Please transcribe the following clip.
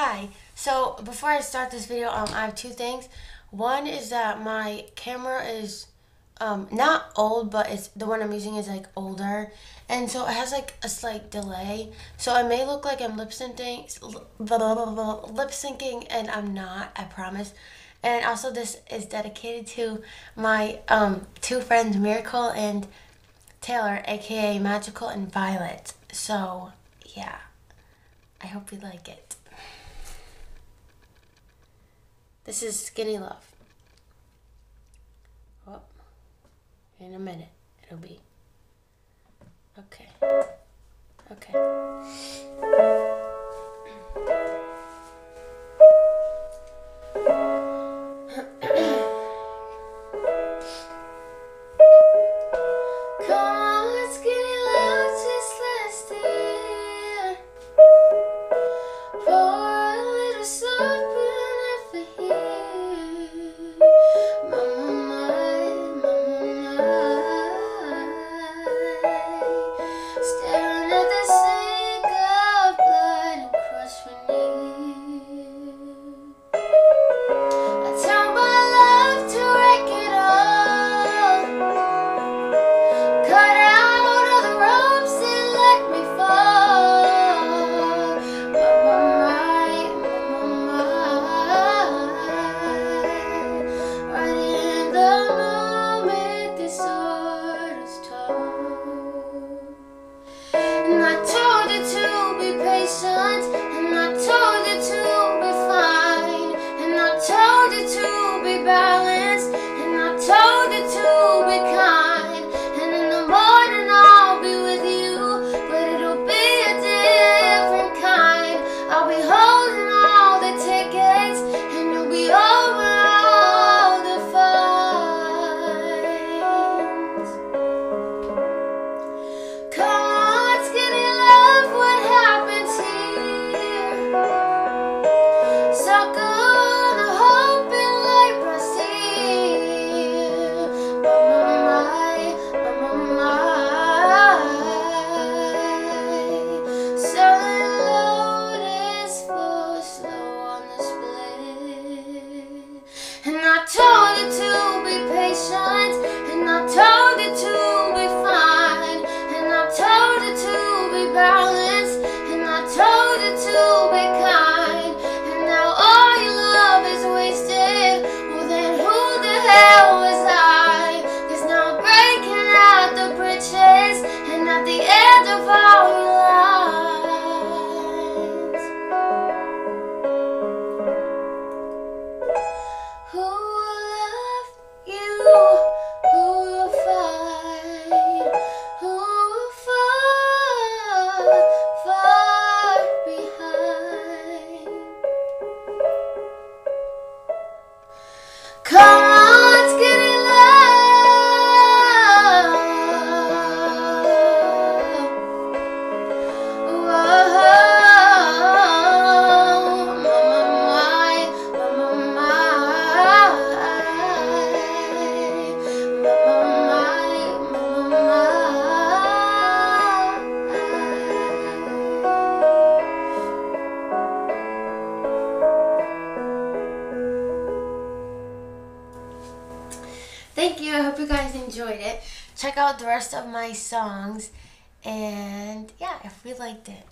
Hi. So before I start this video, um, I have two things. One is that my camera is um, not old, but it's the one I'm using is like older, and so it has like a slight delay. So it may look like I'm lip syncing, lip syncing, and I'm not. I promise. And also, this is dedicated to my um, two friends, Miracle and Taylor, aka Magical and Violet. So yeah, I hope you like it. This is Skinny Love. Oh, in a minute, it'll be. Okay. Okay. to become. Thank you. I hope you guys enjoyed it. Check out the rest of my songs. And yeah, if we liked it.